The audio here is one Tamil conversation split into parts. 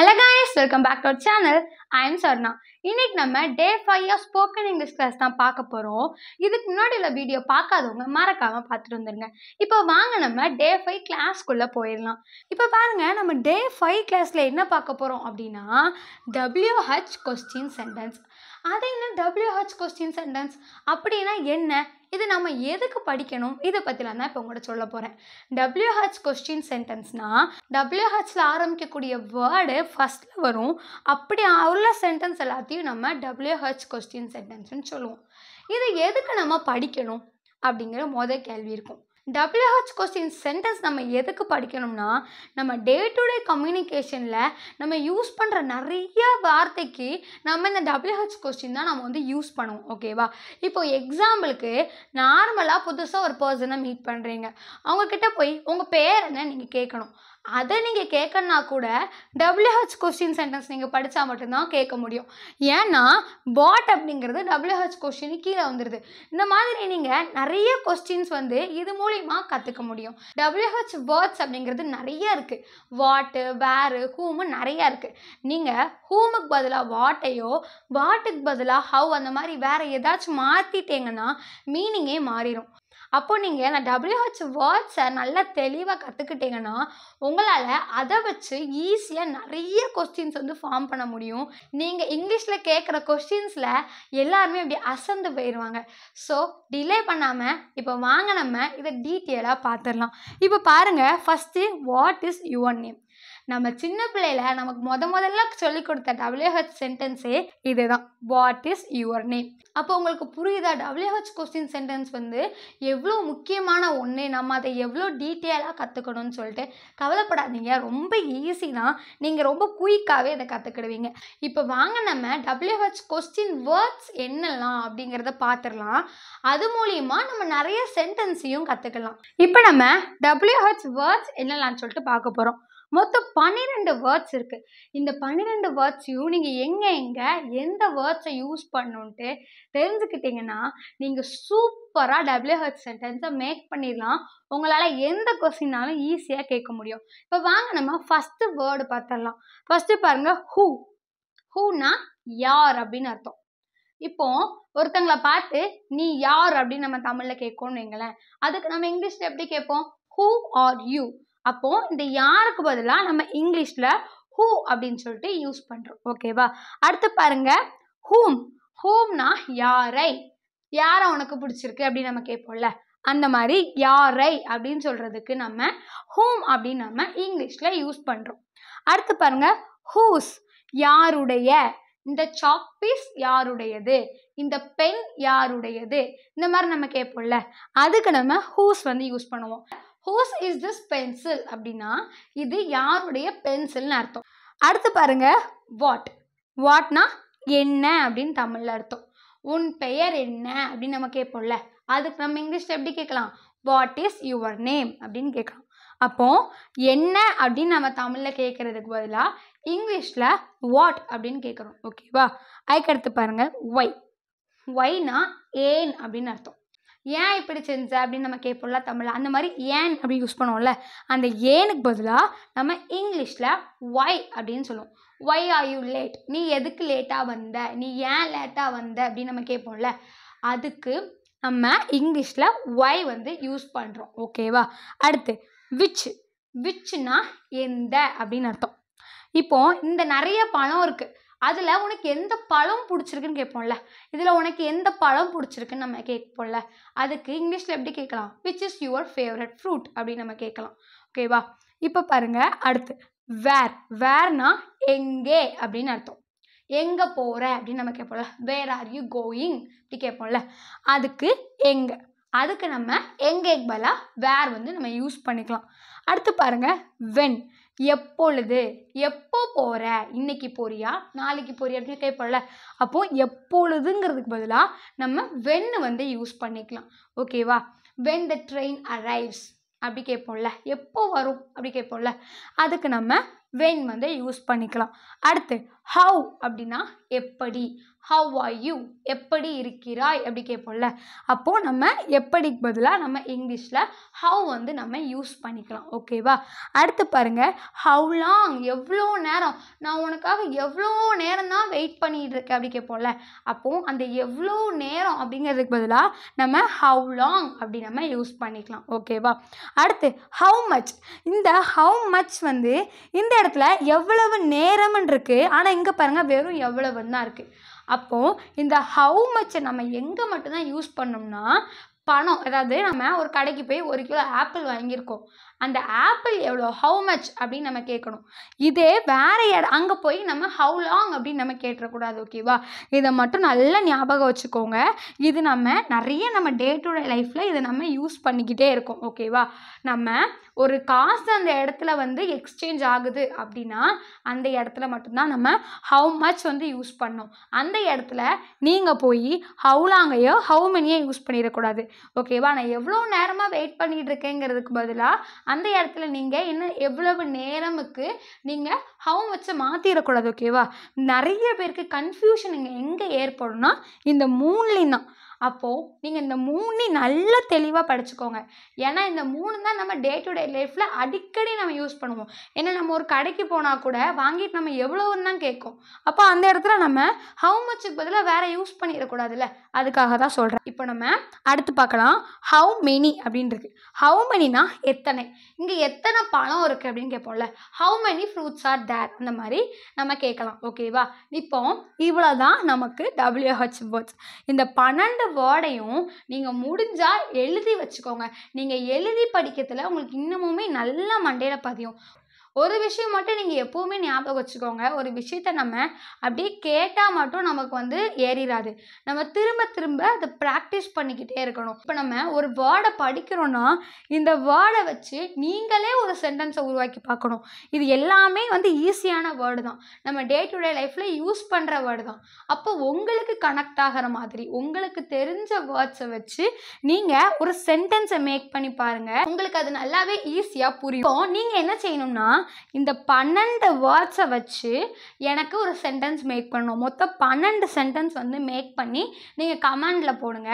Hello guys welcome back to our channel I am Sarna இன்னைக்கு நம்ம day five of spoken English class தான் பார்க்க போகிறோம் இதுக்கு முன்னாடி உள்ள வீடியோ பார்க்காதவங்க மறக்காமல் பார்த்துட்டு வந்துருங்க. இப்போ வாங்க நம்ம டே ஃபைவ் கிளாஸ்க்குள்ளே போயிடலாம். இப்போ பாருங்க நம்ம டே ஃபைவ் கிளாஸில் என்ன பார்க்க போகிறோம் அப்படின்னா டபிள்யூஹெச் கொஸ்டின் சென்டென்ஸ் அதை என்ன டபிள்யூஹெச் கொஸ்டின் சென்டென்ஸ் அப்படின்னா என்ன? இது நம்ம எதுக்கு படிக்கணும்? இதை பற்றிலாம் தான் இப்போ உங்கள்கிட்ட சொல்ல போகிறேன் டபிள்யூஹெச் கொஸ்டின் சென்டென்ஸ்னால் டபிள்யூஹெச்சில் ஆரம்பிக்கக்கூடிய வேர்டு ஃபஸ்ட்டில் வரும். அப்படி உள்ள சென்டென்ஸ் எல்லாத்தையும் நம்ம டபிள்யூஹெச் கொஸ்டின் சென்டென்ஸ்னு சொல்லுவோம். இது எதுக்கு நம்ம படிக்கணும்? அப்படிங்கிற மொதல் கேள்வி இருக்கும். டபிள்யூஹெச் கொஸ்டின் சென்டென்ஸ் நம்ம எதுக்கு படிக்கணும்னா நம்ம டே டு டே கம்யூனிகேஷனில் நம்ம யூஸ் பண்ணுற நிறைய வார்த்தைக்கு நம்ம இந்த டபிள்யூஹெச் கொஸ்டின் தான் நம்ம வந்து யூஸ் பண்ணுவோம் ஓகேவா இப்போ எக்ஸாம்பிளுக்கு நார்மலாக புதுசாக ஒரு பர்சனை மீட் பண்ணுறீங்க அவங்கக்கிட்ட போய் உங்கள் பேர் என்ன நீங்கள் கேட்கணும். அதை நீங்கள் கேட்கணுன்னா கூட டபிள்யூஹெச் கொஸ்டின் சென்டென்ஸ் நீங்கள் படித்தா மட்டும்தான் கேட்க முடியும். ஏன்னா பாட் அப்படிங்கிறது டபிள்யூஹெச் கொஸ்டின் கீழே வந்துடுது இந்த மாதிரி நீங்கள் நிறைய கொஸ்டின்ஸ் வந்து இது மூலிமா கற்றுக்க முடியும். டபிள்யூஹெச் வேர்ட்ஸ் அப்படிங்கிறது நிறைய இருக்குது வாட்டு வேறு ஹூமு நிறையா இருக்குது நீங்கள் ஹூமுக்கு பதிலாக வாட்டையோ வாட்டுக்கு பதிலாக ஹவ் அந்த மாதிரி வேறு ஏதாச்சும் மாற்றிட்டீங்கன்னா மீனிங்கே மாறிடும் அப்போ நீங்கள் அந்த டபிள்யூஹெச் வேர்ட்ஸை நல்லா தெளிவாக கற்றுக்கிட்டீங்கன்னா உங்களால் அதை வச்சு ஈஸியாக நிறைய கொஸ்டின்ஸ் வந்து ஃபார்ம் பண்ண முடியும். நீங்கள் இங்கிலீஷில் கேட்குற கொஸ்டின்ஸில் எல்லாருமே அப்படி அசந்து போயிடுவாங்க ஸோ டிலே பண்ணாமல் இப்போ வாங்க நம்ம இதை டீட்டெயிலாக பார்த்துடலாம் இப்போ பாருங்கள் first what is your name நம்ம சின்ன பிள்ளையில நமக்கு முத முதல்ல சொல்லி கொடுத்த டபிள்யூஹெச் சென்டென்ஸே இதுதான். வாட் இஸ் யுவர் நேம் அப்போ உங்களுக்கு புரியுதா? டபிள்யூஹெச் கொஸ்டின் சென்டென்ஸ் வந்து எவ்வளோ முக்கியமான ஒன்று நம்ம அதை எவ்வளோ டீட்டெயிலாக கற்றுக்கணும்னு சொல்லிட்டு கவலைப்படாதீங்க. ரொம்ப ஈஸி தான் நீங்கள் ரொம்ப குயிக்காகவே இதை கற்றுக்கிடுவீங்க இப்போ வாங்க நம்ம டபிள்யூஹெச் கொஸ்டின் வேர்ட்ஸ் என்னெல்லாம் அப்படிங்கிறத பார்த்துடலாம் அது மூலியமா நம்ம நிறைய சென்டென்ஸையும் கற்றுக்கலாம் இப்போ நம்ம டபிள்யூஹெச் வேர்ட்ஸ் என்னெல்லாம்னு சொல்லிட்டு பார்க்க போகிறோம் மொத்தம் பன்னிரெண்டு வேர்ட்ஸ் இருக்குது இந்த பன்னிரெண்டு வேர்ட்ஸையும் நீங்கள் எங்கே எங்கே எந்த வேர்ட்ஸை யூஸ் பண்ணுன்ட்டு தெரிஞ்சுக்கிட்டீங்கன்னா நீங்கள் சூப்பராக டபிள்யூஹெச் சென்டென்ஸை மேக் பண்ணிடலாம். உங்களால் எந்த கொஸ்டின்னாலும் ஈஸியாக கேட்க முடியும். இப்போ வாங்க நம்ம ஃபஸ்ட்டு வேர்டு பார்த்துடலாம். ஃபஸ்ட்டு பாருங்கள் ஹூ ஹூனா யார் அப்படின்னு அர்த்தம். இப்போ ஒருத்தங்களை பார்த்து நீ யார்? அப்படின்னு நம்ம தமிழில் கேட்கணும்னு வைங்களேன். அதுக்கு நம்ம இங்கிலீஷில் எப்படி கேட்போம்? ஹூ ஆர் யூ அப்போ இந்த யாருக்கு பதிலாக நம்ம இங்கிலீஷில் ஹூ அப்படின்னு சொல்லிட்டு யூஸ் பண்ணுறோம் ஓகேவா அடுத்து பாருங்க. ஹூம் ஹூம்னா யாரை? யாரை உனக்கு பிடிச்சிருக்கு அப்படின்னு நம்ம கேட்போம்ல. அந்த மாதிரி யாரை அப்படின்னு சொல்கிறதுக்கு நம்ம ஹூம் அப்படின்னு நம்ம இங்கிலீஷில் யூஸ் பண்ணுறோம் அடுத்து பாருங்க. ஹூஸ் யாருடைய? இந்த சாக் பீஸ் யாருடையது? இந்த பென் யாருடையது? இந்த மாதிரி நம்ம கேட்போம்ல. அதுக்கு நம்ம ஹூஸ் வந்து யூஸ் பண்ணுவோம். ஹூஸ் இஸ் திஸ் பென்சில் அப்படின்னா இது யாருடைய பென்சில்னு அர்த்தம். அடுத்து பாருங்க வாட் வாட்னா என்ன அப்படின்னு தமிழில் அர்த்தம். உன் பெயர் என்ன அப்படின்னு நம்ம கேட்போம்ல. அதுக்கு நம்ம இங்கிலீஷில் எப்படி கேட்கலாம்? வாட் இஸ் யுவர் நேம் அப்படின்னு கேட்கலாம். அப்போ என்ன அப்படின்னு நம்ம தமிழில் கேட்குறதுக்கு பதிலாக இங்கிலீஷில் வாட் அப்படின்னு கேட்குறோம். ஓகேவா அதுக்கடுத்து பாருங்கள் ஒய் ஒய்னா ஏன் அப்படின்னு அர்த்தம். ஏன் இப்படி செஞ்ச அப்படின்னு நம்ம கேட்போம்ல தமிழில். அந்த மாதிரி ஏன் அப்படி யூஸ் பண்ணுவோம்ல அந்த ஏனுக்கு பதிலாக நம்ம இங்கிலீஷில் ஒய் அப்படின்னு சொல்லுவோம். ஒய் ஆர் யூ லேட் நீ எதுக்கு லேட்டாக வந்த? நீ ஏன் லேட்டாக வந்த? அப்படின்னு நம்ம கேட்போம்ல. அதுக்கு நம்ம இங்கிலீஷில் ஒய் வந்து யூஸ் பண்ணுறோம் ஓகேவா அடுத்து விச் விச்னா எந்த? அப்படின்னு அர்த்தம். இப்போது இந்த நிறைய பழம் இருக்குது அதில் உனக்கு எந்த பழம் பிடிச்சிருக்குன்னு கேட்போம்ல? இதில் உனக்கு எந்த பழம் பிடிச்சிருக்குன்னு நம்ம கேட்போம்ல? அதுக்கு இங்கிலீஷில் எப்படி கேட்கலாம்? Which is your favourite fruit அப்படின்னு நம்ம கேட்கலாம். ஓகேவா இப்போ பாருங்க அடுத்து. வேர் வேர்னா எங்கே? அப்படின்னு அர்த்தம். எங்கே போகிற அப்படின்னு நம்ம கேட்போம்ல. வேர் ஆர் யூ கோயிங் அப்படி கேட்போம்ல. அதுக்கு எங்கே? அதுக்கு நம்ம எங்கே பதிலாக வேர் வந்து நம்ம யூஸ் பண்ணிக்கலாம். அடுத்து பாருங்கள் வென் எப்பொழுது? எப்போ போகிற இன்னைக்கு போறியா? நாளைக்கு போறியா? அப்படின்னு கேட்போம்ல. அப்போ எப்பொழுதுங்கிறதுக்கு பதிலாக நம்ம வென்னு வந்து யூஸ் பண்ணிக்கலாம். ஓகேவா வென் த ட்ரெயின் அரைவ்ஸ் அப்படி கேட்போம்ல. எப்போ வரும்? அப்படி கேட்போம்ல. அதுக்கு நம்ம வென் வந்து யூஸ் பண்ணிக்கலாம். அடுத்து ஹவு அப்படின்னா எப்படி? ஹவ் ஆர் யூ எப்படி இருக்கிறாய்? அப்படி கேட்போம்ல. அப்போது நம்ம எப்படிக்கு பதிலாக நம்ம இங்கிலீஷில் ஹவ் வந்து நம்ம யூஸ் பண்ணிக்கலாம். ஓகேவா அடுத்து பாருங்கள் ஹவ் லாங் எவ்வளோ நேரம்? நான் உனக்காக எவ்வளோ நேரம் தான் வெயிட் பண்ணிகிட்ருக்கேன் இருக்கேன். அப்படி கேட்போம்ல. அப்போது அந்த எவ்வளோ நேரம் அப்படிங்கிறதுக்கு பதிலாக நம்ம ஹவ் லாங் அப்படி நம்ம யூஸ் பண்ணிக்கலாம். ஓகேவா அடுத்து ஹவு மச் இந்த ஹவு மச் வந்து இந்த இடத்துல எவ்வளவு நேரம்னு இருக்குது ஆனால் இங்கே பாருங்கள் வெறும் எவ்வளவுன்னு தான் இருக்குது அப்போது இந்த ஹவு மச்சை நம்ம எங்கே மட்டும்தான் யூஸ் பண்ணோம்னா பணம் அதாவது நம்ம ஒரு கடைக்கு போய் ஒரு கிலோ ஆப்பிள் வாங்கியிருக்கோம். அந்த ஆப்பிள் எவ்வளோ ஹவு மச் அப்படின்னு நம்ம கேட்கணும். இதே வேறு இடம் அங்கே போய் நம்ம ஹவு லாங் அப்படின்னு நம்ம கேட்டுறக்கூடாது ஓகேவா இதை மட்டும் நல்லா ஞாபகம் வச்சுக்கோங்க. இது நம்ம நிறைய நம்ம டே டு டே லைஃப்பில் இதை நம்ம யூஸ் பண்ணிக்கிட்டே இருக்கோம் ஓகேவா நம்ம ஒரு காசு அந்த இடத்துல வந்து எக்ஸ்சேஞ்ச் ஆகுது அப்படின்னா அந்த இடத்துல மட்டும்தான் நம்ம ஹவு மச் வந்து யூஸ் பண்ணோம். அந்த இடத்துல நீங்கள் போய் ஹவு லாங்கையோ ஹவு மெனியோ யூஸ் பண்ணிடக்கூடாது ஓகேவா நான் எவ்வளோ நேரமாக வெயிட் பண்ணிகிட்டு இருக்கேங்கிறதுக்கு பதிலாக அந்த இடத்துல நீங்கள் என்ன எவ்வளவு நேரமுக்கு நீங்கள் ஹவு வச்சு மாற்றிடக்கூடாது ஓகேவா நிறைய பேருக்கு கன்ஃபியூஷன் இங்கே எங்கே ஏற்படும்னா இந்த மூணுலேயும் தான். அப்போது நீங்கள் இந்த மூணையும் நல்லா தெளிவாக படிச்சுக்கோங்க. ஏன்னா இந்த மூணு தான் நம்ம டே டு டே லைஃப்பில் அடிக்கடி நம்ம யூஸ் பண்ணுவோம். ஏன்னா நம்ம ஒரு கடைக்கு போனால் கூட வாங்கிட்டு நம்ம எவ்வளோன்னு தான் கேட்கும். அப்போ அந்த இடத்துல நம்ம ஹவு மச்சுக்கு பதிலாக வேறு யூஸ் பண்ணிடக்கூடாதுல்ல? அதுக்காக தான் சொல்கிறேன் இப்போ நம்ம அடுத்து பார்க்கலாம். ஹவு மெனி அப்படின்றது. ஹவு மெனினா எத்தனை? இங்கே எத்தனை பழம் இருக்குது அப்படின்னு கேட்போம்ல. How many fruits are there அந்த மாதிரி நம்ம கேட்கலாம். ஓகேவா இப்போ இவ்வளோ தான் நமக்கு டபிள்யூஹெச் வேர்ட்ஸ் இந்த பன்னெண்டு வேர்டையும் நீங்கள் முடிஞ்சால் எழுதி வச்சுக்கோங்க. நீங்கள் எழுதி படிக்கிறதுல உங்களுக்கு இன்னமுமே நல்லா மண்டையில் பதியும். ஒரு விஷயம் மட்டும் நீங்கள் எப்போவுமே ஞாபகம் வச்சுக்கோங்க. ஒரு விஷயத்த நம்ம அப்படியே கேட்டால் மட்டும் நமக்கு வந்து ஏறிடாது நம்ம திரும்ப திரும்ப அதை ப்ராக்டிஸ் பண்ணிக்கிட்டே இருக்கணும். இப்போ நம்ம ஒரு வேர்டை படிக்கிறோன்னா இந்த வேர்டை வச்சு நீங்களே ஒரு சென்டென்ஸை உருவாக்கி பார்க்கணும். இது எல்லாமே வந்து ஈஸியான வேர்டு தான். நம்ம டே டு டே லைஃப்பில் யூஸ் பண்ணுற வேர்டு தான். அப்போ உங்களுக்கு கனெக்ட் ஆகிற மாதிரி உங்களுக்கு தெரிஞ்ச வேர்ட்ஸை வச்சு நீங்கள் ஒரு சென்டென்ஸை மேக் பண்ணி பாருங்கள் உங்களுக்கு அது நல்லாவே ஈஸியாக புரியும். நீங்கள் என்ன செய்யணும்னா இந்த பன்னெண்டு வேர்ட்ஸை வச்சு எனக்கு ஒரு சென்டென்ஸ் மேக் பண்ணணும் மொத்தம் பன்னெண்டு சென்டென்ஸ் வந்து மேக் பண்ணி நீங்கள் கமெண்டில் போடுங்க.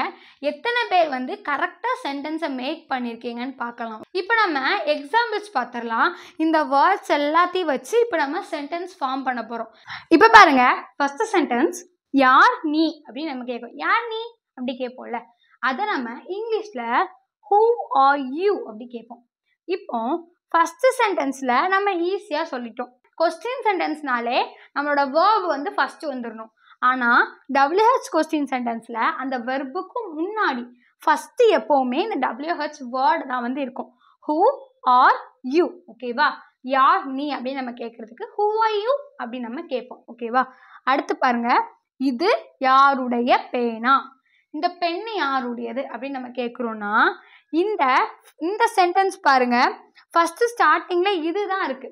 எத்தனை பேர் வந்து கரெக்டாக சென்டென்ஸை மேக் பண்ணியிருக்கீங்கன்னு பார்க்கலாம். இப்போ நம்ம எக்ஸாம்பிள்ஸ் பார்த்துடலாம். இந்த வேர்ட்ஸ் எல்லாத்தையும் வச்சு இப்போ நம்ம சென்டென்ஸ் ஃபார்ம் பண்ண போகிறோம் இப்போ பாருங்க. ஃபஸ்ட்டு சென்டென்ஸ் யார் நீ? அப்படின்னு நம்ம கேட்கும் யார் நீ? அப்படி கேட்போம்ல. அதை நம்ம இங்கிலீஷில் ஹூ ஆர் யூ அப்படி கேட்போம். இப்போ ஃபஸ்ட்டு சென்டென்ஸில் நம்ம ஈஸியாக சொல்லிட்டோம். கொஸ்டின் சென்டென்ஸ்னாலே நம்மளோட வேர்ப் வந்து ஃபஸ்ட்டு வந்துடணும் ஆனால் டபிள்யூஹெச் கொஸ்டின் சென்டென்ஸில் அந்த வெர்புக்கும் முன்னாடி ஃபஸ்ட்டு எப்போவுமே இந்த டபிள்யூஹெச் வேர்டு தான் வந்து இருக்கும். ஹூ ஆர் யூ ஓகேவா யார் நீ அப்படின்னு நம்ம கேட்குறதுக்கு ஹூ ஆர் யூ அப்படின்னு நம்ம கேட்போம். ஓகேவா அடுத்து பாருங்க. இது யாருடைய பேனா? இந்த பெண் யாருடையது அப்படின்னு நம்ம கேட்குறோன்னா இந்த இந்த சென்டென்ஸ் பாருங்க. ஃபஸ்ட்டு ஸ்டார்டிங்கில் இதுதான் இருக்கு.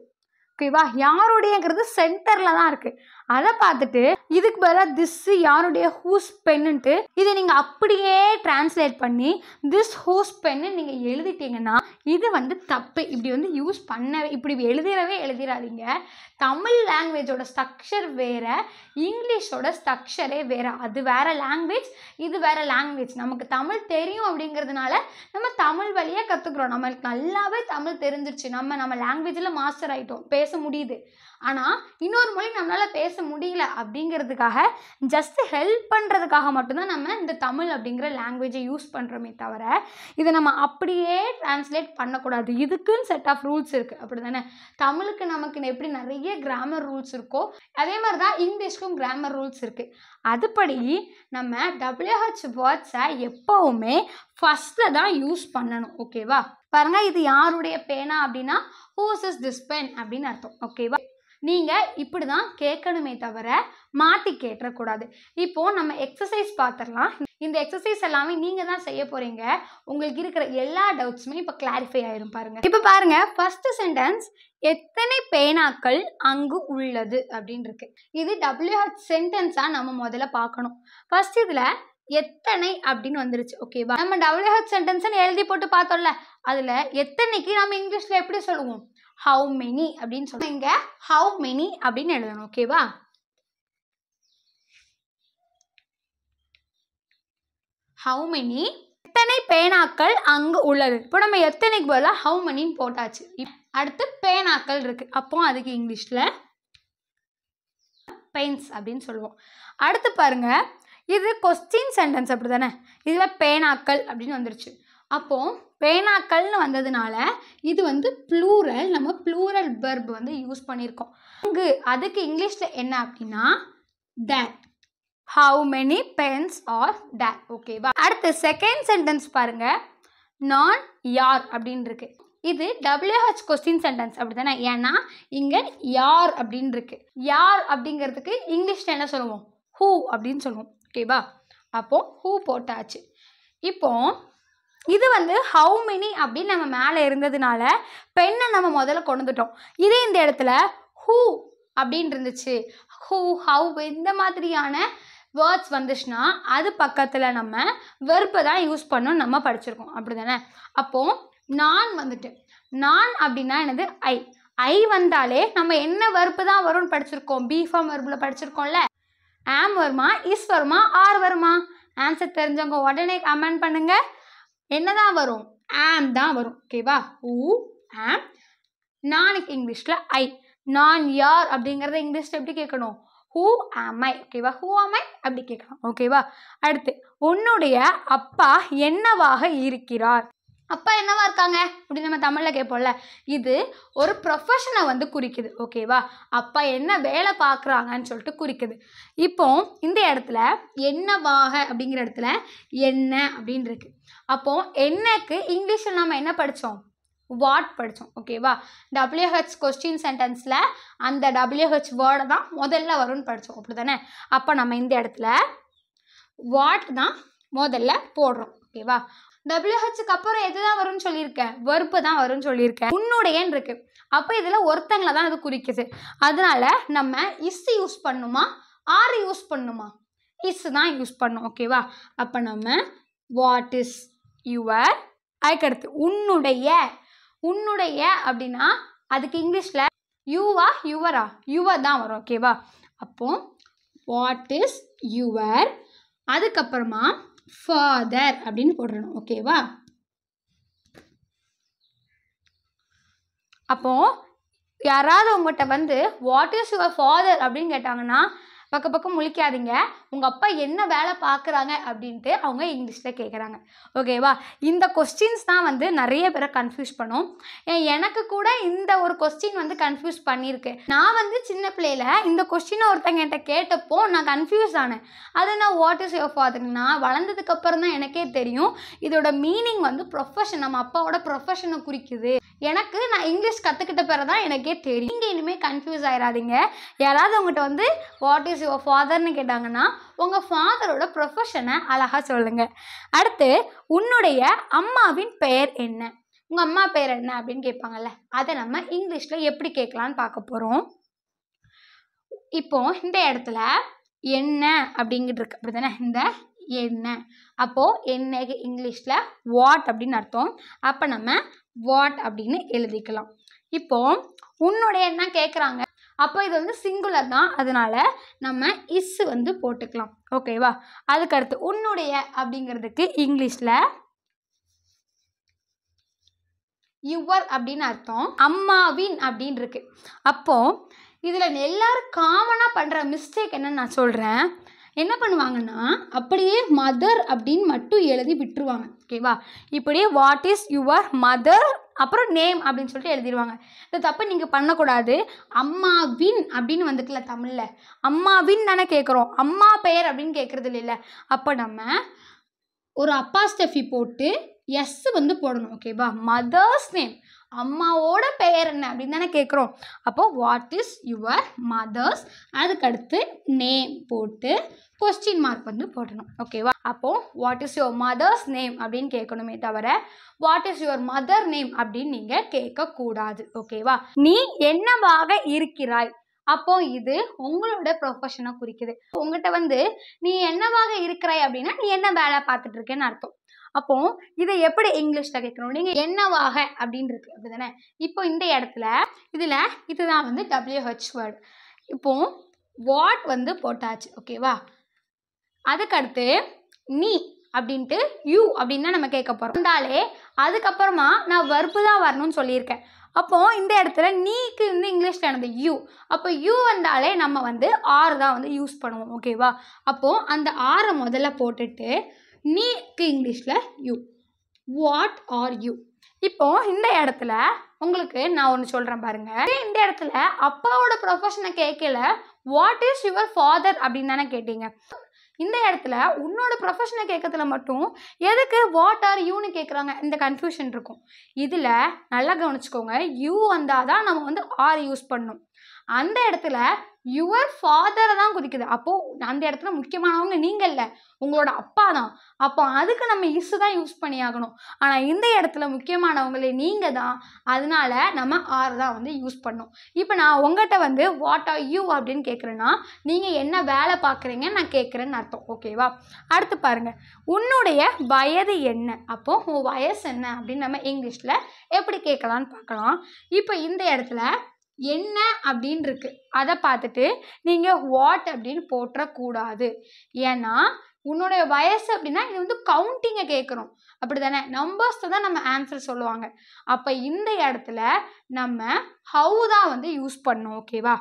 ஓகேவா யாருடையங்கிறது சென்டரில் தான் இருக்கு. அதை பார்த்துட்டு இதுக்கு பதிலாக திஸ் யாருடைய ஹூஸ் பென்னுன்ட்டு இதை நீங்கள் அப்படியே டிரான்ஸ்லேட் பண்ணி திஸ் ஹூஸ் பென்னு நீங்கள் எழுதிட்டீங்கன்னா இது வந்து தப்பு. இப்படி வந்து யூஸ் பண்ணவே இப்படி எழுதிடவே எழுதிடாதீங்க தமிழ் லாங்குவேஜோட ஸ்ட்ரக்சர் வேற இங்கிலீஷோட ஸ்ட்ரக்சரே வேறு. அது வேறு லாங்குவேஜ் இது வேறு லாங்குவேஜ் நமக்கு தமிழ் தெரியும் அப்படிங்கிறதுனால நம்ம தமிழ் வழியாக கற்றுக்குறோம் நம்மளுக்கு நல்லாவே தமிழ் தெரிஞ்சிருச்சு. நம்ம நம்ம லாங்குவேஜில் மாஸ்டர் ஆகிட்டோம் பேச முடியுது. ஆனால் இன்னொரு மொழி நம்மளால் பேச முடியல அப்படிங்கிறதுக்காக ஜஸ்ட் ஹெல்ப் பண்ணுறதுக்காக மட்டும்தான் நம்ம இந்த தமிழ் அப்படிங்கிற லாங்குவேஜை யூஸ் பண்ணுறோமே தவிர இதை நம்ம அப்படியே டிரான்ஸ்லேட் பண்ணக்கூடாது. இதுக்குன்னு செட் ஆஃப் ரூல்ஸ் இருக்குது அப்படி தானே தமிழுக்கு நமக்கு எப்படி நிறைய கிராமர் ரூல்ஸ் இருக்கோ அதே மாதிரி தான் இங்கிலீஷ்க்கும் கிராமர் ரூல்ஸ் இருக்குது அதுபடி நம்ம டபிள்யூஹெச் வேர்ட்ஸை எப்போவுமே ஃபஸ்ட்டில் தான் யூஸ் பண்ணணும். ஓகேவா பாருங்கள் இது யாருடைய பேனா அப்படின்னா ஹூஸ் இஸ் திஸ் பென் அப்படின்னு அர்த்தம். ஓகேவா நீங்கள் இப்படி தான் கேட்கணுமே தவிர மாற்றி கேட்டக்கூடாது இப்போது நம்ம எக்ஸசைஸ் பார்த்துடலாம் இந்த எக்ஸசைஸ் எல்லாமே நீங்கள் தான் செய்ய போகிறீங்க உங்களுக்கு இருக்கிற எல்லா டவுட்ஸுமே இப்போ கிளாரிஃபை ஆயிரும் பாருங்கள் இப்போ பாருங்கள் ஃபஸ்ட்டு சென்டென்ஸ் எத்தனை பேனாக்கள் அங்கு உள்ளது அப்படின்னு இருக்கு இது டபிள்யூஹெச் சென்டென்ஸாக நம்ம முதல்ல பார்க்கணும். ஃபஸ்ட் இதில் எத்தனை அப்படின்னு வந்துருச்சு. ஓகேவா நம்ம டபிள்யூஹெச் சென்டென்ஸ்னு எழுதி போட்டு பார்த்தோம்ல அதில் எத்தனைக்கு நம்ம இங்கிலீஷில் எப்படி சொல்லுவோம்? ஹவு மெனி அப்படின்னு சொல்லி ஹவு மெனி அப்படின்னு எழுதணும் ஓகேவா ஹவு மெனி எத்தனை பேனாக்கள் அங்கு உள்ளது? இப்போ நம்ம எத்தனைக்கு பதிலாக ஹவு மெனின்னு போட்டாச்சு? அடுத்து பேனாக்கள் இருக்குது அப்போ அதுக்கு இங்கிலீஷில் பெயின்ஸ் அப்படின்னு சொல்லுவோம். அடுத்து பாருங்கள் இது கொஸ்டின் சென்டென்ஸ் அப்படி தானே இதில் பேனாக்கள் அப்படின்னு வந்துருச்சு. அப்போது பேனாக்கள்னு வந்ததுனால இது வந்து ப்ளூரல் நம்ம ப்ளூரல் பர்ப் வந்து யூஸ் பண்ணியிருக்கோம் அங்கு அதுக்கு இங்கிலீஷில் என்ன அப்படின்னா that how many pens are that ஓகேவா அடுத்து செகண்ட் சென்டென்ஸ் பாருங்க. நான் யார் அப்படின்னு இருக்கு இது டபிள்யூஹெச் கொஸ்டின் சென்டென்ஸ் அப்படி தானே ஏன்னா இங்கே யார் அப்படின்னு இருக்கு யார் அப்படிங்கிறதுக்கு இங்கிலீஷில் என்ன சொல்லுவோம்? ஹூ அப்படின்னு சொல்லுவோம். ஓகேவா அப்போது ஹூ போட்டாச்சு. இப்போது இது வந்து ஹவு மெனி அப்படின்னு நம்ம மேலே இருந்ததுனால பெண்ணை நம்ம முதல்ல கொண்டுட்டோம் இதே இந்த இடத்துல ஹூ அப்படின்னு இருந்துச்சு ஹூ ஹவ் இந்த மாதிரியான வேர்ட்ஸ் வந்துச்சுன்னா அது பக்கத்தில் நம்ம வெறுப்பை தான் யூஸ் பண்ணணும் நம்ம படிச்சிருக்கோம். அப்படி தானே அப்போது நான் வந்துட்டு நான் அப்படின்னா என்னது? ஐ ஐ வந்தாலே நம்ம என்ன வெறுப்பு தான் வரும்னு படிச்சிருக்கோம்? பிஃபார்ம் வெறுப்பில் படிச்சிருக்கோம்ல. ஆம் வருமா? இஸ் வருமா? ஆர் வருமா? ஆன்சர் தெரிஞ்சவங்க உடனே கமெண்ட் பண்ணுங்கள் என்னதான் வரும்? ஆம் தான் வரும். ஓகேவா ஊ ஆம் நானுக்கு இங்கிலீஷில் ஐ நான் யார் அப்படிங்கிறத இங்கிலீஷில் எப்படி கேட்கணும்? ஹூ ஆம் ஐ ஓகேவா ஹூ ஆம் ஐ அப்படி கேட்கலாம். ஓகேவா அடுத்து உன்னுடைய அப்பா என்னவாக இருக்கிறார்? அப்பா என்னவா இருக்காங்க? அப்படின்னு நம்ம தமிழில் கேட்போம்ல. இது ஒரு ப்ரொஃபஷனை வந்து குறிக்குது. ஓகேவா அப்பா என்ன வேலை பார்க்குறாங்கன்னு சொல்லிட்டு குறிக்குது. இப்போ இந்த இடத்துல என்னவாக அப்படிங்கிற இடத்துல என்ன அப்படின்னு இருக்கு. அப்போ என்னக்கு இங்கிலீஷில் நம்ம என்ன படித்தோம் வாட் படித்தோம் ஓகேவா டபிள்யூஹெச் கொஸ்டின் சென்டென்ஸில் அந்த டபிள்யூஹெச் வேர்டை தான் முதல்ல வரும்னு படித்தோம் அப்படி தானே அப்போ நம்ம இந்த இடத்துல வாட் தான் முதல்ல போடுறோம். ஓகேவா டபிள்யூஹெச்சுக்கு அப்புறம் எது தான் வரும்னு சொல்லியிருக்கேன்? வெறுப்பு தான் வரும்னு சொல்லியிருக்கேன். உன்னுடையன்னு இருக்கு. அப்போ இதில் ஒருத்தங்களை தான் அது குறிக்குது. அதனால நம்ம இஸ் யூஸ் பண்ணுமா? ஆர் யூஸ் பண்ணுமா? இஸ் தான் யூஸ் பண்ணும். ஓகேவா அப்போ நம்ம வாட் இஸ் யுவர் அதுக்கடுத்து உன்னுடைய. உன்னுடைய அப்படின்னா அதுக்கு இங்கிலீஷில் யூவா யுவரா யுவர் தான் வரும். ஓகேவா அப்போ வாட் இஸ் யுவர் அதுக்கப்புறமா ஃபாதர் அப்படின்னு போட்டுடணும் ஓகேவா அப்போது யாராவது உங்கள்கிட்ட வந்து வாட் இஸ் யுவர் ஃபாதர் அப்படின்னு கேட்டாங்கன்னா பக்க பக்கம் முழிக்காதீங்க. உங்கள் அப்பா என்ன வேலை பார்க்குறாங்க அப்படின்ட்டு அவங்க இங்கிலீஷில் கேட்குறாங்க ஓகேவா இந்த கொஸ்டின்ஸ் தான் வந்து நிறைய பேரை கன்ஃபியூஸ் பண்ணும். எனக்கு கூட இந்த ஒரு கொஸ்டின் வந்து கன்ஃபியூஸ் பண்ணியிருக்கு. நான் வந்து சின்ன பிள்ளையில் இந்த கொஸ்டினை ஒருத்தங்க என்கிட்ட கேட்டப்போ நான் கன்ஃபியூஸ் ஆனேன். அது நான் வாட் இஸ் யோர் ஃபாதர் நான் வளர்ந்ததுக்கப்புறம் தான் எனக்கே தெரியும். இதோட மீனிங் வந்து ப்ரொஃபஷன் நம்ம அப்பாவோட ப்ரொஃபஷனை குறிக்குது. எனக்கு நான் இங்கிலீஷ் கற்றுக்கிட்ட பிறகு தான் எனக்கே தெரியும். நீங்கள் இனிமேல் கன்ஃபியூஸ் ஆயிடாதீங்க யாராவது உங்கள்கிட்ட வந்து வாட் இஸ் யுவர் ஃபாதர்னு கேட்டாங்கன்னா உங்கள் ஃபாதரோட ப்ரொஃபஷனை அழகாக சொல்லுங்கள் அடுத்து உன்னுடைய அம்மாவின் பெயர் என்ன? உங்கள் அம்மா பேர் என்ன அப்படின்னு கேட்பாங்கல்ல அதை நம்ம இங்கிலீஷில் எப்படி கேட்கலான்னு பார்க்க போகிறோம் இப்போ இந்த இடத்துல என்ன அப்படிங்கிட்டு இருக்கு. அப்படி தானே இந்த என்ன. அப்போது என்னக்கு இங்கிலீஷில்? வாட் அப்படின்னு அர்த்தம். அப்போ நம்ம வாட் அப்படின்னு எழுதிக்கலாம். இப்போ உன்னுடைய என்ன கேட்குறாங்க அப்போ இது வந்து சிங்குலர் தான். அதனால் நம்ம இஸ் வந்து போட்டுக்கலாம். ஓகேவா அதுக்கடுத்து உன்னுடைய அப்படிங்கிறதுக்கு இங்கிலீஷில் யுவர் அப்படின்னு அர்த்தம். அம்மாவின் அப்படின்னு இருக்கு. அப்போ இதில் எல்லாரும் காமனாக பண்ணுற மிஸ்டேக் என்னன்னு நான் சொல்கிறேன் என்ன பண்ணுவாங்கன்னா அப்படியே மதர் அப்படின்னு மட்டும் எழுதி விட்டுருவாங்க. ஓகேவா இப்படியே வாட் இஸ் யுவர் மதர் அப்புறம் நேம் அப்படின்னு சொல்லிட்டு எழுதிடுவாங்க இந்த தப்பு நீங்கள் பண்ணக்கூடாது. அம்மாவின் அப்படின்னு வந்துக்கல தமிழில். அம்மாவின் தானே கேட்குறோம். அம்மா பெயர் அப்படின்னு கேட்குறது இல்லைல்ல. அப்போ நம்ம ஒரு அப்பாஸ்டஃபி போட்டு எஸ் வந்து போடணும் ஓகேவா மதர்ஸ் நேம் அம்மாவோட பெயர் என்ன அப்படின்னு தானே கேட்குறோம் அப்போது வாட் இஸ் யுவர் மதர்ஸ் அதுக்கடுத்து நேம் போட்டு கொஸ்டின் மார்க் வந்து போடணும். ஓகேவா அப்போது what is your mother's name அப்படின்னு கேட்கணுமே தவிர what is your mother name அப்படின்னு நீங்கள் கேட்கக்கூடாது. ஓகேவா நீ என்னவாக இருக்கிறாய்? அப்போ இது உங்களோட ப்ரொஃபஷனை குறிக்குது. உங்ககிட்ட வந்து நீ என்னவாக இருக்கிறாய் அப்படின்னா நீ என்ன வேலை பார்த்துட்டு இருக்கேன்னு அர்த்தம். அப்போ இதை எப்படி இங்கிலீஷில் கேட்கணும்? நீங்கள் என்னவாக அப்படின்றது அப்படி அப்படிதானே? இப்போ இந்த இடத்துல இதில் இதுதான் வந்து டபிள்யூஹெச் வேர்டு இப்போ வாட் வந்து போட்டாச்சு ஓகேவா அதுக்கடுத்து நீ அப்படின்ட்டு யூ அப்படின்னு தான் நம்ம கேட்க போகிறோம் இருந்தாலே அதுக்கப்புறமா நான் வறுப்பு தான் வரணும்னு சொல்லியிருக்கேன். அப்போ இந்த இடத்துல நீக்கு வந்து இங்கிலீஷில் எனது யூ அப்போ யூ வந்தாலே நம்ம வந்து ஆறு தான் வந்து யூஸ் பண்ணுவோம் ஓகேவா அப்போது அந்த ஆறை முதல்ல போட்டுட்டு நீக்கு இங்கிலீஷில் யூ வாட் ஆர் யூ இப்போ இந்த இடத்துல உங்களுக்கு நான் ஒன்று சொல்கிறேன் பாருங்க. இந்த இடத்துல அப்பாவோட ப்ரொஃபஷனை கேட்கல. வாட் இஸ் யுவர் ஃபாதர் அப்படின்னு தானே கேட்டீங்க. இந்த இடத்துல உன்னோட ப்ரொஃபஷனை கேட்கறதுல மட்டும் எதுக்கு வாட் ஆர் யூன்னு கேட்குறாங்க இந்த கன்ஃபியூஷன் இருக்கும். இதில் நல்லா கவனிச்சுக்கோங்க. யூ வந்தால் தான் நம்ம வந்து ஆர் யூஸ் பண்ணணும் அந்த இடத்துல யுவர் ஃபாதரை தான் குதிக்குது. அப்போது அந்த இடத்துல முக்கியமானவங்க நீங்கள் இல்லை. உங்களோட அப்பா தான். அப்போ அதுக்கு நம்ம இசு தான் யூஸ் பண்ணி ஆகணும். ஆனால் இந்த இடத்துல முக்கியமானவங்களே நீங்கள் தான். அதனால நம்ம ஆர் தான் வந்து யூஸ் பண்ணணும். இப்போ நான் உங்கள்கிட்ட வந்து வாட் ஆர் யூ அப்படின்னு கேட்குறேன்னா நீங்கள் என்ன வேலை பார்க்குறீங்க நான் கேட்குறேன்னு அர்த்தம். ஓகேவா அடுத்து பாருங்கள் உன்னுடைய வயது என்ன? அப்போ உன் வயசு என்ன? அப்படின்னு நம்ம இங்கிலீஷில் எப்படி கேட்கலான்னு பார்க்கலாம் இப்போ இந்த இடத்துல என்ன அப்படின்னு இருக்கு அதை பார்த்துட்டு நீங்கள் வாட் அப்படின்னு போட்டுறக்கூடாது ஏன்னா உன்னுடைய வயசு அப்படின்னா இது வந்து கவுண்டிங்கை கேட்குறோம் அப்படி தானே நம்பர்ஸ் தான் நம்ம ஆன்சர் சொல்லுவாங்க. அப்போ இந்த இடத்துல நம்ம ஹவு தான் வந்து யூஸ் பண்ணோம் ஓகேவா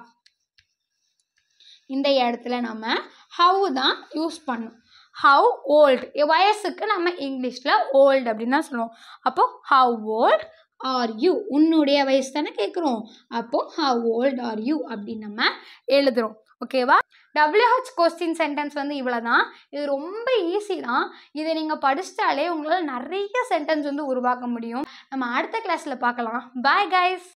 இந்த இடத்துல நம்ம ஹவு தான் யூஸ் பண்ணும் ஹவு ஓல்டு வயசுக்கு நம்ம இங்கிலீஷில் ஓல்டு அப்படின்னு தான் சொல்லுவோம். அப்போது ஹவு ஓல்ட் ஆர் யூ உன்னுடைய வயசு தானே கேட்குறோம் அப்போது ஹவ் ஓல்ட் ஆர் யூ அப்படின்னு நம்ம எழுதுகிறோம் ஓகேவா டபிள்யூஹெச் கொஸ்டின் சென்டென்ஸ் வந்து இவ்வளோ தான் இது ரொம்ப ஈஸி தான். இதை நீங்கள் படிச்சிட்டாலே உங்களால் நிறைய சென்டென்ஸ் வந்து உருவாக்க முடியும். நம்ம அடுத்த கிளாஸில் பார்க்கலாம். Bye guys